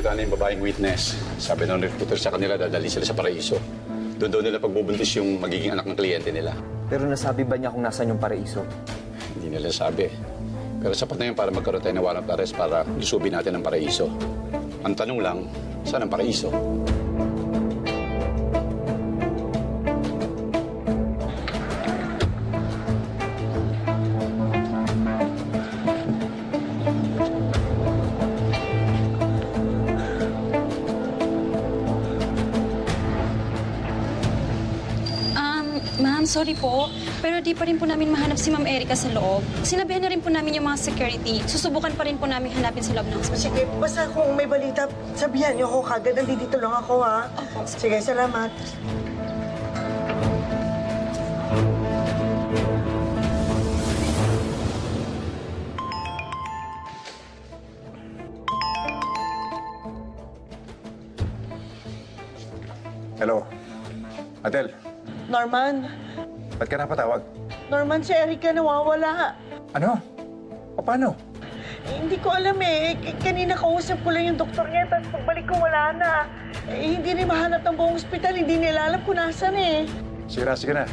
sana yung babaeng witness. Sabi ng recruiter sa kanila, dadali sila sa paraiso. Doon daw nila pagbubuntis yung magiging anak ng kliyente nila. Pero nasabi ba niya kung nasan yung paraiso? Hindi nila sabi. Pero sapat na yun para magkaroon tayo ng warrant arrest para lusubin natin ang paraiso. Ang tanong lang, saan ang paraiso? Sorry po. Pero di pa rin po namin mahanap si Ma'am Erica sa loob. Sinabihan na rin po namin yung mga security. Susubukan pa rin po namin hanapin sa loob ng hospital. Sige, basta kung may balita, sabihan niyo ako kagad. Nandito lang ako, ha? Opo. Sige, salamat. Hello. Adel, Norman, ba't ka napatawag? Norman, si Erica nawawala. Ano? O paano? Eh, hindi ko alam eh. K- kanina kausap ko lang yung doktor niya, tapos pagbalik ko wala na. Eh, hindi rin mahanap ng buong ospital, hindi nila alam kung nasan eh. Sige na, sige na.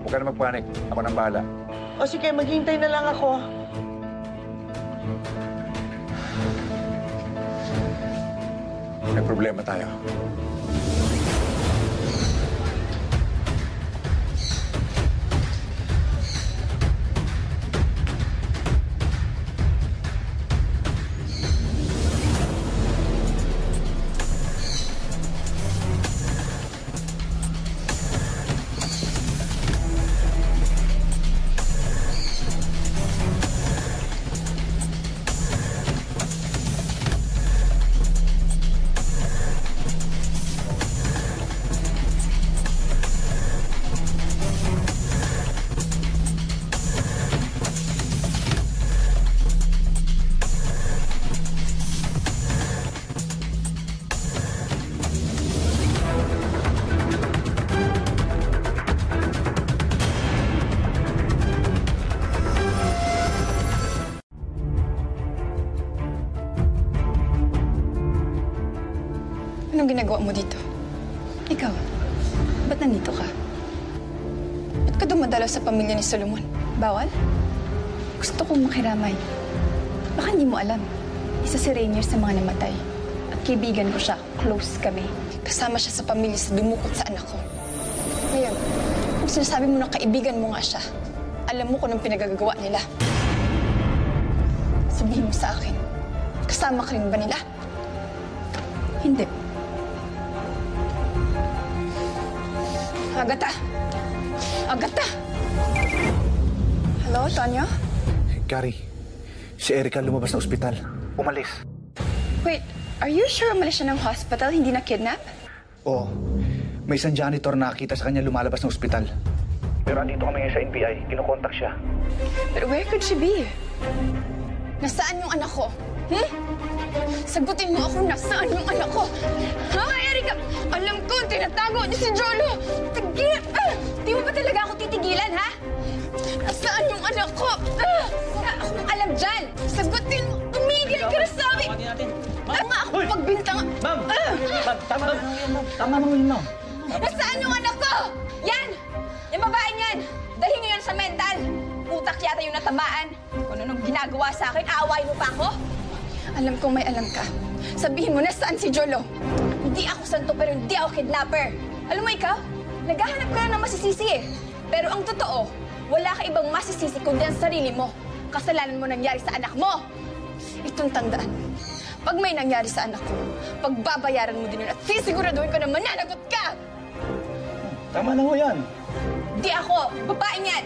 Huwag ka na magpanik. Ako nang bahala. O sige, maghintay na lang ako. May problema tayo. Anong ginagawa mo dito? Ikaw, ba't nandito ka? Ba't ka dumadalaw sa pamilya ni Solomon? Bawal? Gusto kong makiramay. Baka hindi mo alam. Isa si Rainier sa mga namatay. At kaibigan ko siya. Close kami. Kasama siya sa pamilya sa dumukot sa anak ko. Ngayon, kung sinasabi mo na kaibigan mo nga siya, alam mo kung anong pinagagagawa nila. Sabihin mo sa akin, kasama ka rin ba nila? Hindi. Agata! Agata! Hello, Tonyo? Gary, si Erica lumabas ng ospital. Umalis. Wait, are you sure umalis siya ng hospital, hindi na kidnap? Oo. May isang janitor na nakita sa kanya lumalabas ng ospital. Pero andito kami ngayon sa NBI. Kinokontak siya. But where could she be? Nasaan yung anak ko? Hmm? Sagutin mo ako, nasaan yung anak ko? Ha, Erika? Alam ko, tinatago niya si Jolo! Ko? Ah! Wala akong alam dyan! Sagutin mo! Tumigil ka na sa amin! Ako nga ako pagbintang... Ma'am! Ma'am, tama na yun, ma'am. Tama na yun, ma'am. Nasaan yung anak ko? Yan! Yung babaeng yan! Dalhin niyo yan sa mental! Utak yata yung natamaan. Kung ano nung ginagawa sa akin, aawain mo pa ako? Alam kong may alam ka. Sabihin mo na saan si Jolo. Hindi ako santo pero hindi ako kidnapper. Alam mo ikaw, naghahanap ka lang ng masisisi eh. Pero ang totoo, wala ka ibang masisisi kundi ang sarili mo. Kasalanan mo nangyari sa anak mo. Itong tandaan. Pag may nangyari sa anak ko, pagbabayaran mo din yun at sisiguraduhin ko na mananagot ka! Tama na ho yan. Di ako! Babaeng yan!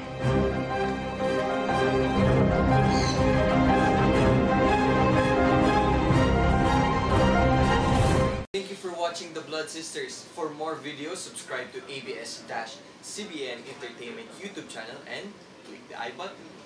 Thank you for watching The Blood Sisters. For more videos, subscribe to ABS-CBN Entertainment YouTube channel and click the i button.